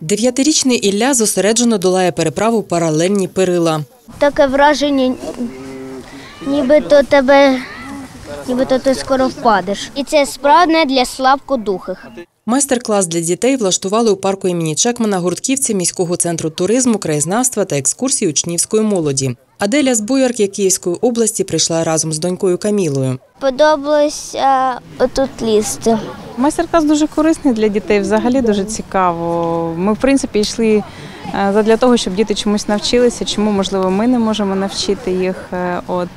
Дев'ятирічний Ілля зосереджено долає переправу паралельні перила. Таке враження, нібито тебе, нібито ти скоро впадеш. І це справне для слабкодухих. Майстер-клас для дітей влаштували у парку імені Чекмана гуртківці міського центру туризму, краєзнавства та екскурсій учнівської молоді. Аделя з Боярки Київської області прийшла разом з донькою Камілою. Подобалося отут лізти. Майстер-клас дуже корисний для дітей, взагалі дуже цікаво. Ми, в принципі, йшли е, для того, щоб діти чомусь навчилися, чому, можливо, ми не можемо навчити їх. е, От.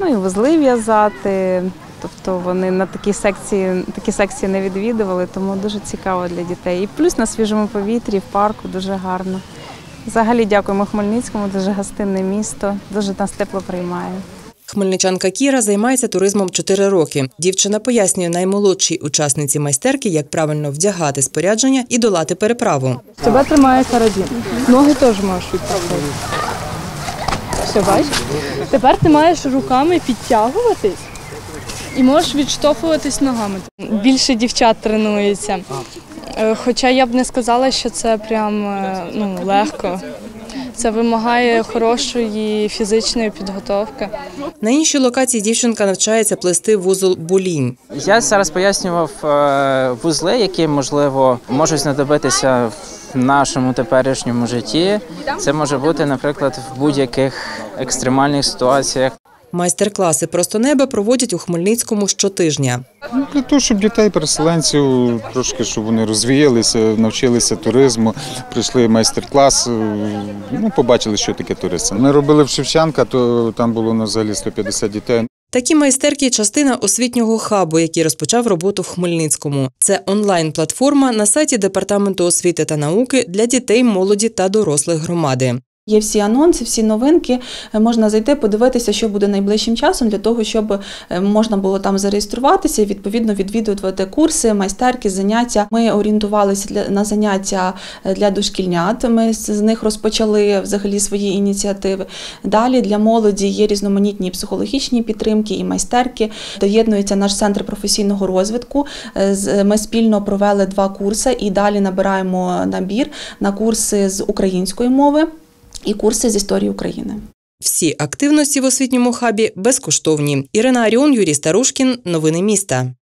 Ну і вузли в'язати. Тобто вони на такі секції, такі секції не відвідували, тому дуже цікаво для дітей. І плюс на свіжому повітрі, в парку дуже гарно. Взагалі дякуємо Хмельницькому, дуже гостинне місто, дуже нас тепло приймає. Хмельничанка Кіра займається туризмом 4 роки. Дівчина пояснює наймолодшій учасниці майстерки, як правильно вдягати спорядження і долати переправу. Тебе тримає карабін. Ноги теж можеш відпустити. Все, бачиш? Тепер ти маєш руками підтягуватись і можеш відштовхуватись ногами. Більше дівчат тренується. Е, Хоча я б не сказала, що це прям е, ну, легко. Це вимагає хорошої фізичної підготовки. На іншій локації дівчинка навчається плести вузол булінь. Я зараз пояснював е, вузли, які можливо можуть знадобитися в нашому теперішньому житті. Це може бути, наприклад, в будь-яких екстремальних ситуаціях. Майстер-класи просто неба проводять у Хмельницькому щотижня. Ну, Для того, щоб дітей, переселенців, трошки, щоб вони розвіялися, навчилися туризму, прийшли майстер-клас, е, ну, побачили, що таке туризм. Ми робили в Шевченка, то там було на взагалі 150 дітей. Такі майстерки частина освітнього хабу, який розпочав роботу в Хмельницькому. Це онлайн-платформа на сайті департаменту освіти та науки для дітей, молоді та дорослих громади. Є всі анонси, всі новинки. Е, Можна зайти, подивитися, що буде найближчим часом, для того, щоб е, можна було там зареєструватися і відповідно відвідувати курси, майстерки, заняття. Ми орієнтувалися на заняття е, для дошкільнят. Ми з них розпочали взагалі свої ініціативи. Далі для молоді є різноманітні психологічні підтримки і майстерки. Доєднується наш центр професійного розвитку. Ми спільно провели два курси і далі набираємо набір на курси з української мови і курси з історії України. Всі активності в освітньому хабі безкоштовні. Ірина Аріон, Юрій Старушкін. Новини міста.